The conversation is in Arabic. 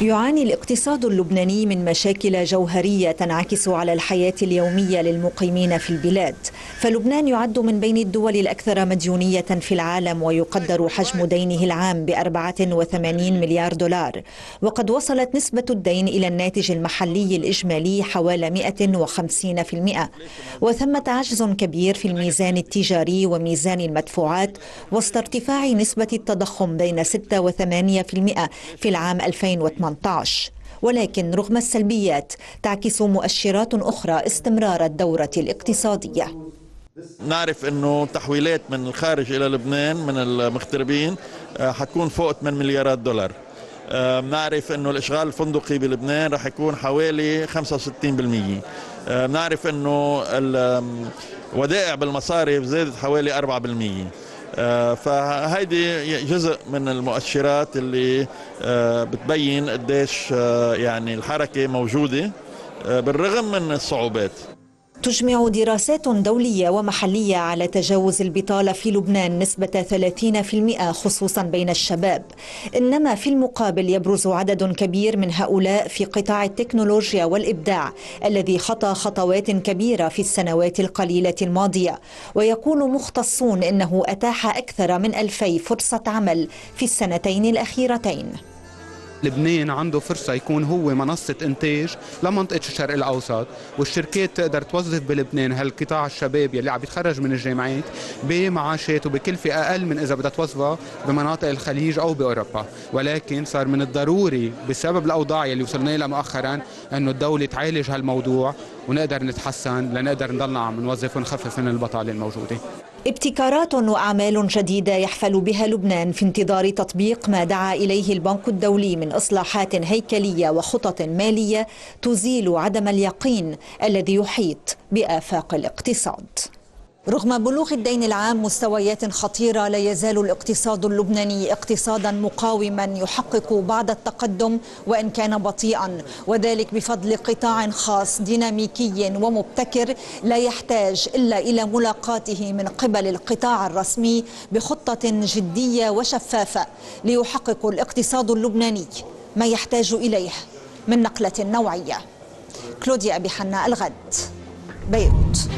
يعاني الاقتصاد اللبناني من مشاكل جوهرية تنعكس على الحياة اليومية للمقيمين في البلاد. فلبنان يعد من بين الدول الأكثر مديونية في العالم ويقدر حجم دينه العام ب 84 مليار دولار. وقد وصلت نسبة الدين إلى الناتج المحلي الإجمالي حوالي 150% وثمة عجز كبير في الميزان التجاري وميزان المدفوعات وسط ارتفاع نسبة التضخم بين 6 و 8% في العام 2018 2018 ولكن رغم السلبيات تعكس مؤشرات أخرى استمرار الدورة الاقتصادية. نعرف إنه تحويلات من الخارج إلى لبنان من المغتربين آه، حتكون فوق 8 مليارات دولار. آه، نعرف إنه الإشغال الفندقي بلبنان رح يكون حوالي 65% آه، نعرف إنه الودائع بالمصارف زادت حوالي 4% آه، فهيدي جزء من المؤشرات اللي آه، بتبين قديش آه، يعني الحركة موجودة بالرغم من الصعوبات. تجمع دراسات دولية ومحلية على تجاوز البطالة في لبنان نسبة 30% خصوصا بين الشباب. إنما في المقابل يبرز عدد كبير من هؤلاء في قطاع التكنولوجيا والإبداع الذي خطى خطوات كبيرة في السنوات القليلة الماضية. ويقول مختصون إنه أتاح أكثر من ألفي فرصة عمل في السنتين الأخيرتين. لبنان عنده فرصة يكون هو منصة إنتاج لمنطقة الشرق الأوسط والشركات تقدر توظف بلبنان هالقطاع الشباب يلي عم يتخرج من الجامعات بمعاشات وبكلفة أقل من إذا بدها توظفها بمناطق الخليج أو بأوروبا. ولكن صار من الضروري بسبب الأوضاع يلي وصلنا لها مؤخرا أنه الدولة تعالج هالموضوع ونقدر نتحسن لنقدر نضلنا عم نوظف ونخفف من البطالة الموجودة. ابتكارات وأعمال جديدة يحفل بها لبنان في انتظار تطبيق ما دعا إليه البنك الدولي من إصلاحات هيكلية وخطط مالية تزيل عدم اليقين الذي يحيط بآفاق الاقتصاد. رغم بلوغ الدين العام مستويات خطيرة لا يزال الاقتصاد اللبناني اقتصادا مقاوما يحقق بعض التقدم وإن كان بطيئا. وذلك بفضل قطاع خاص ديناميكي ومبتكر لا يحتاج إلا إلى ملاقاته من قبل القطاع الرسمي بخطة جدية وشفافة ليحقق الاقتصاد اللبناني ما يحتاج إليه من نقلة نوعية. كلوديا أبي حنا الغد بيروت.